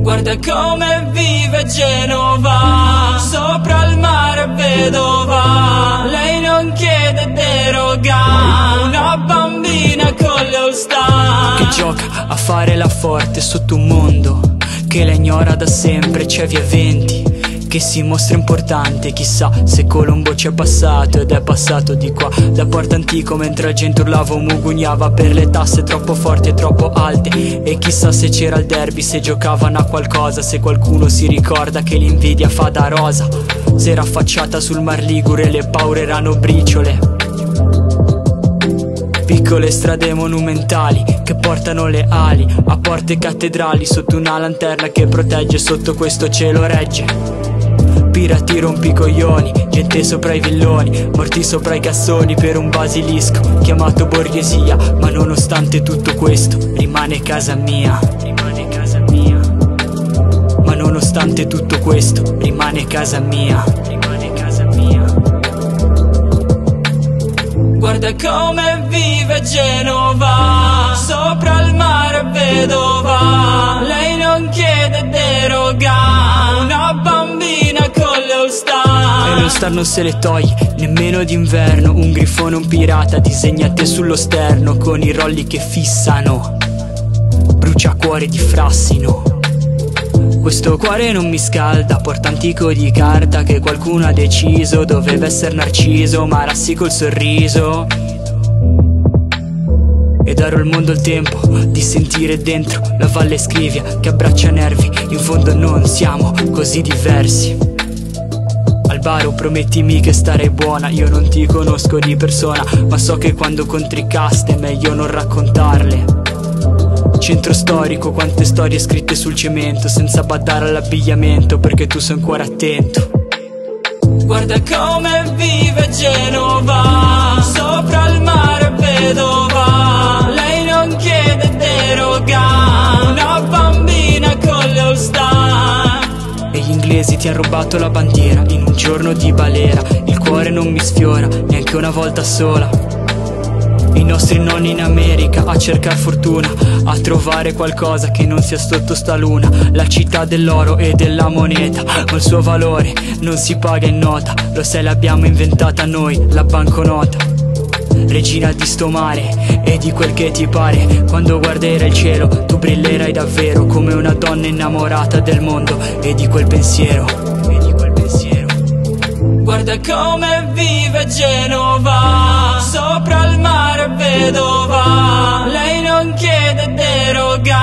Guarda come vive Genova. Sopra il mare vedova. Lei non chiede deroga. Una bambina con le all Che gioca a fare la forte sotto un mondo Che la ignora da sempre, c'è via venti che si mostra importante. Chissà se Colombo ci è passato ed è passato di qua. Da Porta Antico mentre la gente urlava o mugugnava Per le tasse troppo forti e troppo alte. E chissà se c'era il derby, se giocavano a qualcosa Se qualcuno si ricorda che l'invidia fa da rosa. Se era affacciata sul Mar Ligure le paure erano briciole. Piccole strade monumentali che portano le ali. A porte cattedrali sotto una lanterna che protegge sotto questo cielo regge. Pirati rompicoglioni, gente sopra i villoni, morti sopra i cassoni per un basilisco chiamato borghesia, ma nonostante tutto questo rimane casa mia, rimane casa mia. Ma nonostante tutto questo rimane casa mia, rimane casa mia. Guarda come vive Genova Sopra il mare vedova star non se le toglie, nemmeno d'inverno. Un grifone, un pirata, disegnate sullo sterno Con i rolli che fissano. Bruciacuore di frassino. Questo cuore non mi scalda, porta antico di carta che qualcuno ha deciso. Doveva essere narciso, ma rassi col sorriso. E darò al mondo il tempo di sentire dentro la valle scrivia che abbraccia nervi. In fondo non siamo così diversi al promettimi che starei buona. Io non ti conosco di persona Ma so che quando contri caste è meglio non raccontarle. Centro storico, quante storie scritte sul cemento Senza badare all'abbigliamento perché tu sei ancora attento. Guarda come vive Genova inglesi ti hanno rubato la bandiera In un giorno di balera. Il cuore non mi sfiora neanche una volta sola. I nostri nonni in America a cercare fortuna, a trovare qualcosa che non sia sotto sta luna, la città dell'oro e della moneta, ma il suo valore non si paga in nota, lo sai l'abbiamo inventata noi, la banconota. Regina di sto mare e di quel che ti pare. Quando guarderai il cielo tu brillerai davvero Come una donna innamorata del mondo e di quel pensiero E di quel pensiero. Guarda come vive Genova Sopra il mare vedova. Lei non chiede deroga